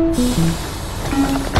嗯嗯